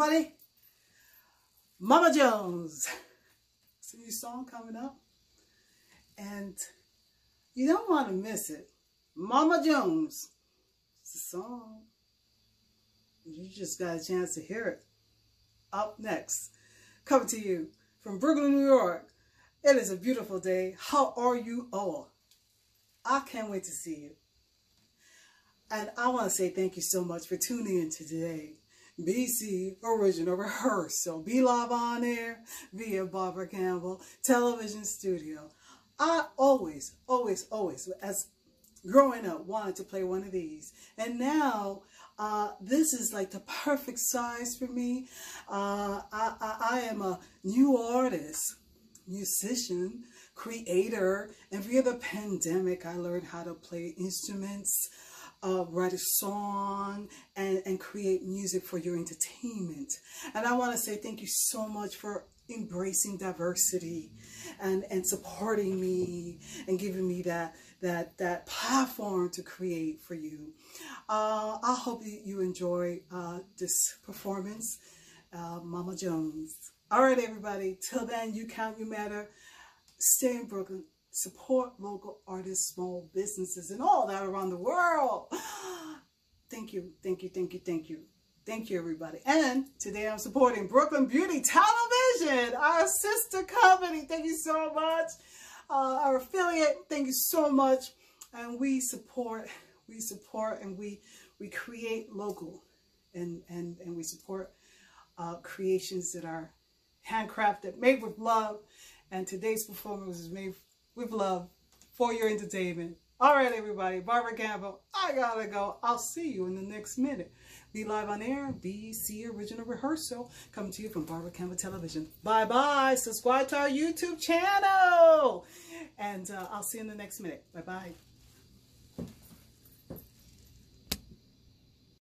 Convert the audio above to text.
everybody. Mama Jones. It's a new song coming up. And you don't want to miss it. Mama Jones. It's a song. You just got a chance to hear it. Up next. Coming to you from Brooklyn, New York. It is a beautiful day. How are you all? I can't wait to see you. And I want to say thank you so much for tuning in today. BC Original Rehearsal. Be live on air via Barbara Campbell Television Studio. I always, always, always, as growing up, wanted to play one of these. And now, uh, this is like the perfect size for me. Uh, I, I, I am a new artist, musician, creator, and via the pandemic, I learned how to play instruments, uh, write a song and, and create music for your entertainment. And I want to say thank you so much for embracing diversity and, and supporting me and giving me that that that platform to create for you. Uh, I hope you enjoy uh, this performance, uh, Mama Jones. All right, everybody. Till then, you count, you matter. Stay in Brooklyn support local artists, small businesses, and all that around the world. Thank you, thank you, thank you, thank you. Thank you, everybody. And today I'm supporting Brooklyn Beauty Television, our sister company. Thank you so much. Uh, our affiliate, thank you so much. And we support, we support, and we we create local, and and and we support uh, creations that are handcrafted, made with love. And today's performance is made with love for your entertainment. All right, everybody. Barbara Campbell, I gotta go. I'll see you in the next minute. Be live on air, BC Original Rehearsal, coming to you from Barbara Campbell Television. Bye-bye. Subscribe to our YouTube channel. And uh, I'll see you in the next minute. Bye-bye.